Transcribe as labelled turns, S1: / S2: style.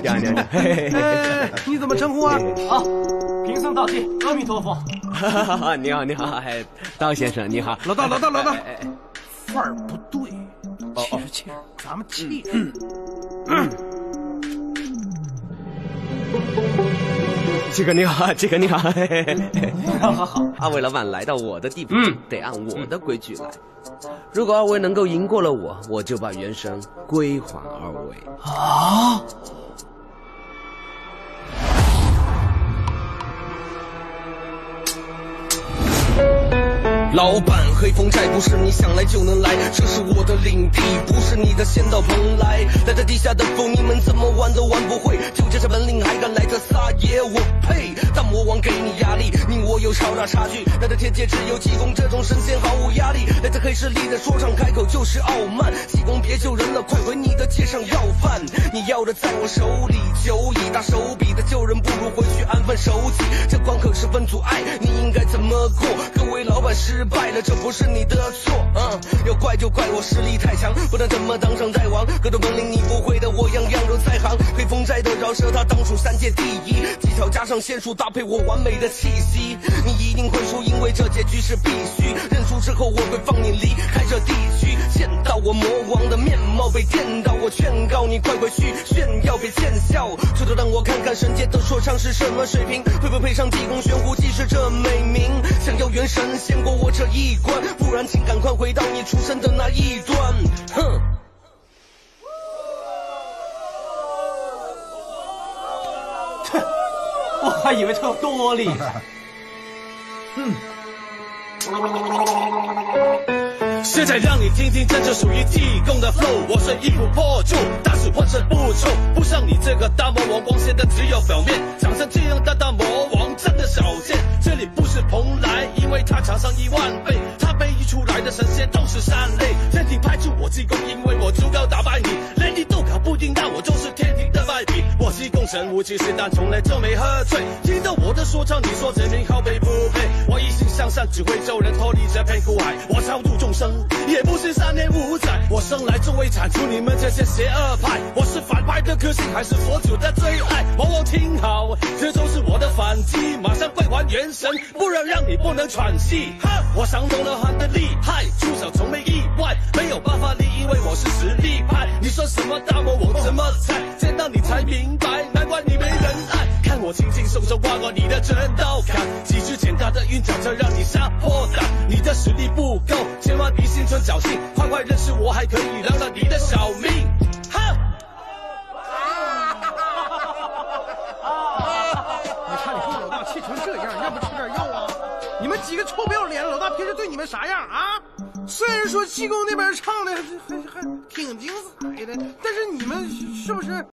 S1: 娘娘娘，嘿嘿嘿
S2: 哎，你怎么称呼啊？
S3: 好，贫僧道济，阿弥陀佛。
S1: 你好你好，哎，道先生你好，
S2: 老道老道老道
S1: 哎，哎哎
S2: 范儿不对，气着气着，咱们气着。
S1: 这个你好，这个你好，嘿嘿嘿嘿
S3: 好好好，
S1: 二位老板来到我的地盘，
S3: 嗯
S1: 得按我的规矩来。如果二位能够赢过了我，我就把元神归还二位。
S3: 啊！
S4: 老板，黑风寨不是你想来就能来，这是我的领地，不是你的仙道蓬莱。在这地下的风，你们怎么玩都玩不会，就这本领还敢来这撒野，我呸！大魔王给你压力，你我有超大差距。来这天界只有济公这种神仙毫无压力，来自黑势力的说唱开口就是傲慢。济公别救人了，快回你的街上要饭。你要的在我手里，酒已大手笔的救人，不如回去安分守己。这关可十分阻碍，你应该怎么过？失败了，这不是你的错。嗯，要怪就怪我实力太强，不然怎么当上大王？各种本领你不会的，我样样都在行。黑风寨的饶舌，他当属三界第一，技巧加上仙术，搭配我完美的气息。你一定会输，因为这结局是必须。认输之后，我会放你离开这地区。我魔王的面貌被电到，我劝告你快回去炫耀，别见笑。抽头让我看看神界的说唱是什么水平，会不配上济公玄壶，既是这美名？想要元神，先过我这一关，不然请赶快回到你出生的那一端。哼。
S3: 我还以为他有多厉害。
S4: 嗯现在让你听听真正属于济公的 flow，我是一鼓破旧，但是浑身不臭，不像你这个大魔王，光鲜的只有表面，长成这样的大魔王真的少见。这里不是蓬莱，因为他强上一万倍，他培育出来的神仙都是善类，天庭派出我济公，因为我足够打败你，连你都搞不定，那我就是天庭的败笔。我济公神武其实但从来就没喝醉，听到我的说唱，你说这名号配不配？我一心向善，只会救人，脱离这片苦海。我也不是三年五载。我生来就会铲除你们这些邪恶派。我是反派的个性，还是佛祖的最爱？魔王听好，这就是我的反击，马上归还元神，不然让你不能喘息。哼，我伤透了很的厉害，出手从没意外，没有办法你，因为我是实力派。你说什么大魔王什么菜？见到你才明白，难怪你没人爱。看我轻轻松松挖过你的这道坎，几句简单的韵脚就让你吓侥幸，快快认识我，还可以饶了你的小命。哼！
S2: 你看你说我老大气成这样，要不吃点药啊？你们几个臭不要脸，老大平时对你们啥样啊？虽然说济公那边唱的还还还挺精彩的，但是你们是不是